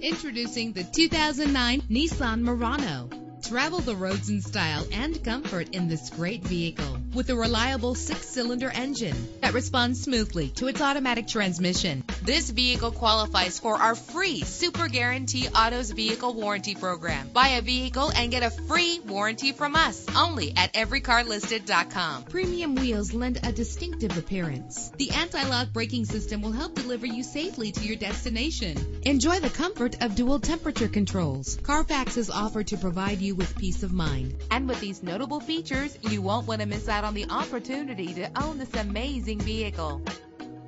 Introducing the 2009 Nissan Murano. Travel the roads in style and comfort in this great vehicle with a reliable six-cylinder engine that responds smoothly to its automatic transmission. This vehicle qualifies for our free Super Guarantee Autos Vehicle Warranty Program. Buy a vehicle and get a free warranty from us only at everycarlisted.com. Premium wheels lend a distinctive appearance. The anti-lock braking system will help deliver you safely to your destination. Enjoy the comfort of dual temperature controls. Carfax is offered to provide you with peace of mind. And with these notable features, you won't want to miss out on the opportunity to own this amazing vehicle.